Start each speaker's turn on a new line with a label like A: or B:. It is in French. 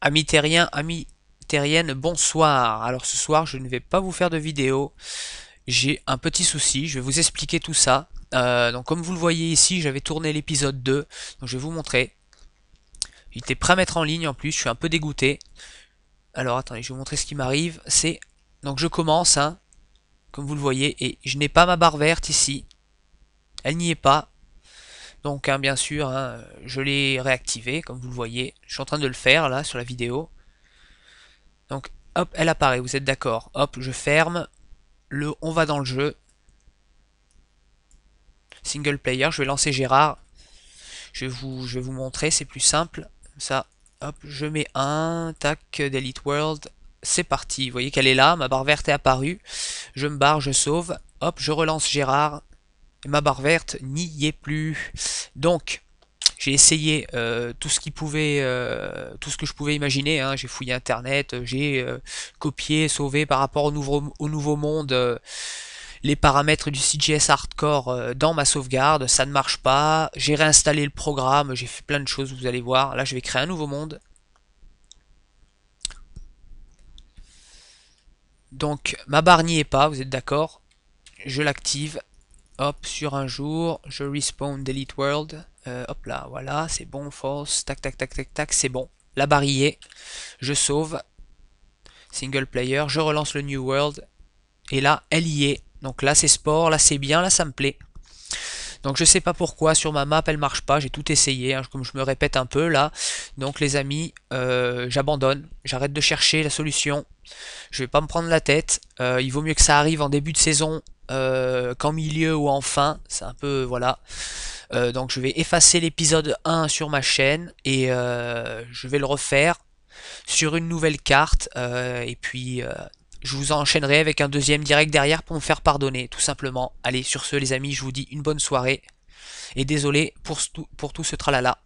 A: Amis terriens, amis terriennes, bonsoir. Alors ce soir, je ne vais pas vous faire de vidéo. J'ai un petit souci, je vais vous expliquer tout ça. Euh, donc comme vous le voyez ici, j'avais tourné l'épisode 2. Donc je vais vous montrer. Il était prêt à mettre en ligne en plus, je suis un peu dégoûté. Alors attendez, je vais vous montrer ce qui m'arrive. C'est donc je commence, hein, comme vous le voyez, et je n'ai pas ma barre verte ici. Elle n'y est pas. Donc hein, bien sûr, hein, je l'ai réactivé, comme vous le voyez. Je suis en train de le faire là sur la vidéo. Donc hop, elle apparaît, vous êtes d'accord. Hop, je ferme. Le, on va dans le jeu. Single player, je vais lancer Gérard. Je vais vous, je vais vous montrer, c'est plus simple. ça, hop, je mets un, tac, delete world. C'est parti, vous voyez qu'elle est là, ma barre verte est apparue. Je me barre, je sauve. Hop, je relance Gérard ma barre verte n'y est plus. Donc, j'ai essayé euh, tout ce qui pouvait, euh, tout ce que je pouvais imaginer. Hein. J'ai fouillé internet, j'ai euh, copié, sauvé par rapport au nouveau, au nouveau monde les paramètres du CGS Hardcore dans ma sauvegarde. Ça ne marche pas. J'ai réinstallé le programme, j'ai fait plein de choses. Vous allez voir. Là, je vais créer un nouveau monde. Donc, ma barre n'y est pas. Vous êtes d'accord Je l'active hop, sur un jour, je respawn delete world, euh, hop là, voilà, c'est bon, false, tac, tac, tac, tac, tac, c'est bon. La barre y est, je sauve, single player, je relance le new world, et là, elle y est. Donc là, c'est sport, là, c'est bien, là, ça me plaît. Donc je sais pas pourquoi sur ma map elle marche pas, j'ai tout essayé, hein, comme je me répète un peu là. Donc les amis, euh, j'abandonne, j'arrête de chercher la solution. Je vais pas me prendre la tête. Euh, il vaut mieux que ça arrive en début de saison euh, qu'en milieu ou en fin. C'est un peu voilà. donc je vais effacer l'épisode 1 sur ma chaîne et je vais le refaire sur une nouvelle carte et puis je vous enchaînerai avec un deuxième direct derrière pour me faire pardonner, tout simplement. Allez, sur ce les amis, je vous dis une bonne soirée. Et désolé pour, pour tout ce tralala.